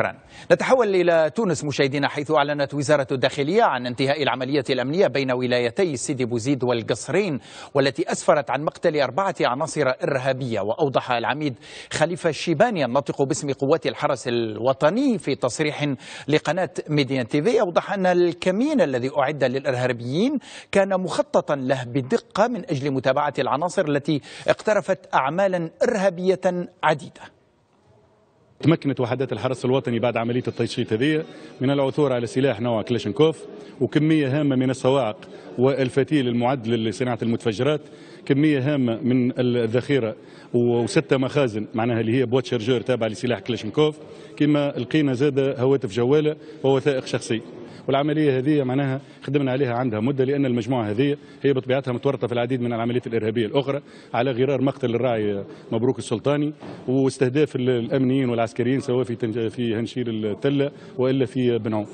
شكرا. نتحول إلى تونس مشاهدينا حيث أعلنت وزارة الداخلية عن انتهاء العملية الأمنية بين ولايتي سيدي بوزيد والقصرين والتي أسفرت عن مقتل أربعة عناصر إرهابية. وأوضح العميد خليفة الشيباني الناطق باسم قوات الحرس الوطني في تصريح لقناة ميدي آن تيفي أوضح أن الكمين الذي أعد للإرهابيين كان مخططا له بدقة من أجل متابعة العناصر التي اقترفت أعمالا إرهابية عديدة. تمكنت وحدات الحرس الوطني بعد عملية التمشيط هذه من العثور على سلاح نوع كلاشنكوف وكمية هامة من الصواعق والفتيل المعد لصناعة المتفجرات كمية هامة من الذخيرة وستة مخازن معناها اللي هي boîtes chargeurs تابعة لسلاح كلاشنكوف كما لقينا زاد هواتف جوالة ووثائق شخصية. والعملية هذه معناها خدمنا عليها عندها مدة لأن المجموعة هذه هي بطبيعتها متورطة في العديد من العمليات الإرهابية الأخرى على غرار مقتل الراعي مبروك السلطاني واستهداف الأمنيين والعسكريين سواء في في هنشير التلة وإلا في بنعوم.